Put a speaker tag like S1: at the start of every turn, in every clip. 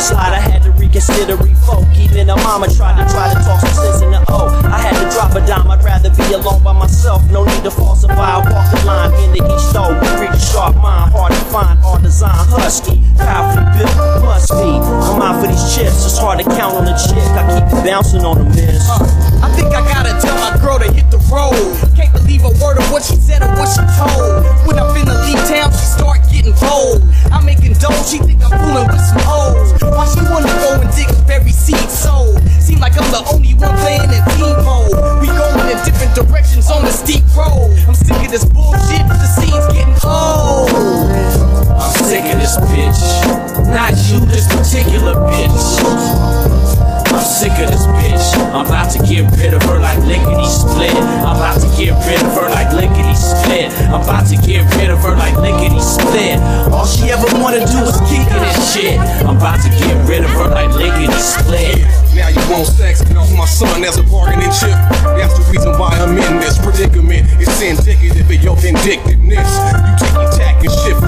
S1: slide, I had to reconsider, refolk. Even a mama tried to try to talk some sense in the O.
S2: I had to drop a dime, I'd rather be alone by myself. No need to falsify, I walk the line, into each door. We reach sharp mind, hard to find, hard design, husky, powerfully built, must be. I'm out for these chips, it's hard to count on the chick. I keep bouncing on the miss. Uh, I think I gotta tell my girl
S3: to hit the this bitch. Not you, this particular bitch. I'm sick of this bitch. I'm about to get rid of her like lickety split. I'm about to get rid of her like lickety split. I'm about to get rid of her like lickety split. All she ever wanna do is kick it and shit. I'm about to get rid of her like lickety split.
S4: Now you want sex off my son as a bargaining chip. That's the reason why I'm in this predicament. It's indicative of your vindictiveness. You take your tack and shiftless,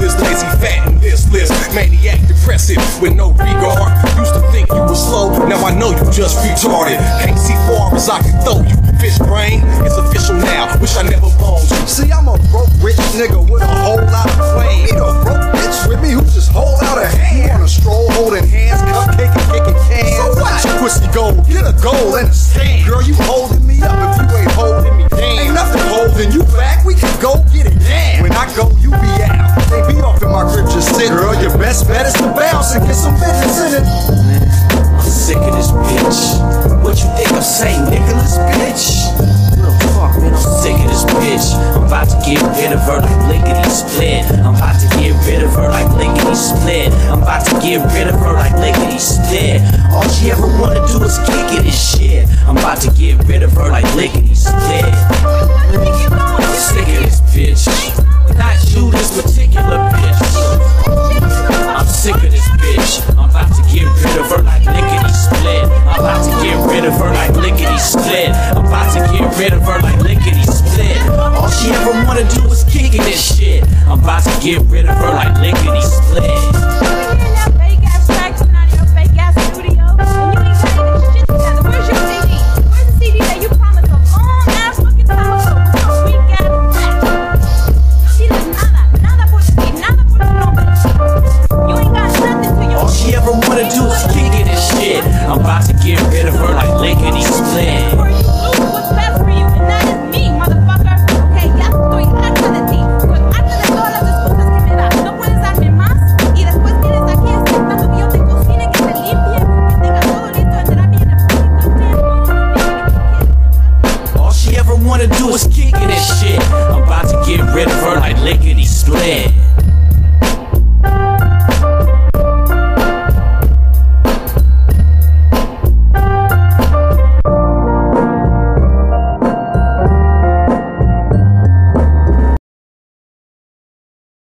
S4: Maniac, depressive, with no regard. Used to think you were slow, now I know you just retarded. Can't see far as I can throw you. Fish brain, it's official now. Wish I never boned you.
S5: See, I'm a broke rich nigga with a whole lot of flame. Need a broke bitch with me who just hold out a hand. You wanna stroll holding hands, cupcake and kicking cans. So what? Your pussy gold, get a goal and a stand. Girl, you
S3: rid of her like lickety split. I'm about to get rid of her like lickety split. I'm about to get rid of her like lickety split. All she ever wanna do is kick it and shit. I'm about to get rid of her like lickety split. I'm sick of this bitch. Not you, this particular bitch. I'm sick of this bitch. I'm about to get rid of her like lickety split. I'm about to get rid of her like lickety split. I'm about to get rid of her like lickety split. I'm about to get rid of her like lickety split.